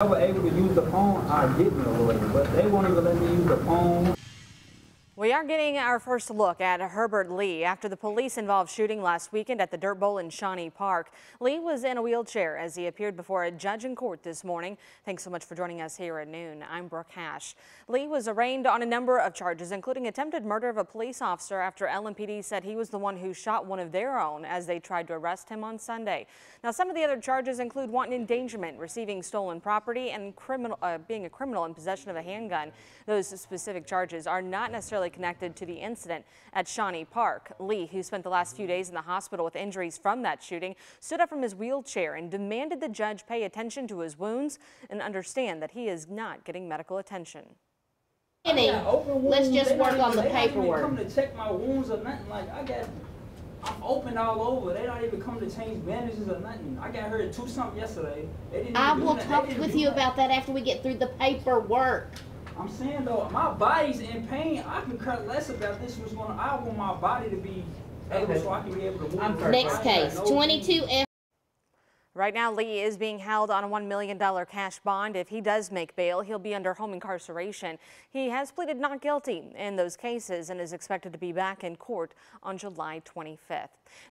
I was able to use the phone, I'd get me a lawyer, but they won't even let me use the phone. We are getting our first look at Herbert Lee after the police-involved shooting last weekend at the Dirt Bowl in Shawnee Park. Lee was in a wheelchair as he appeared before a judge in court this morning. Thanks so much for joining us here at noon. I'm Brooke Hash. Lee was arraigned on a number of charges, including attempted murder of a police officer after LMPD said he was the one who shot one of their own as they tried to arrest him on Sunday. Now, some of the other charges include wanton endangerment, receiving stolen property, and criminal, uh, being a criminal in possession of a handgun. Those specific charges are not necessarily connected to the incident at Shawnee Park. Lee, who spent the last few days in the hospital with injuries from that shooting, stood up from his wheelchair and demanded the judge pay attention to his wounds and understand that he is not getting medical attention. Kenny, I got open let's just work on the They not even paperwork. come to check my wounds or nothing. Like I got, I'm open all over. They don't even come to change bandages or nothing. I got hurt two something yesterday. They didn't. I will talk with you that. about that after we get through the paperwork. I'm saying though, my body's in pain. I can care less about this. Was going. I want my body to be able so I can be able to move. around. Next case, got no twenty-two F. Right now, Lee is being held on a $1 million cash bond. If he does make bail, he'll be under home incarceration. He has pleaded not guilty in those cases and is expected to be back in court on July 25th.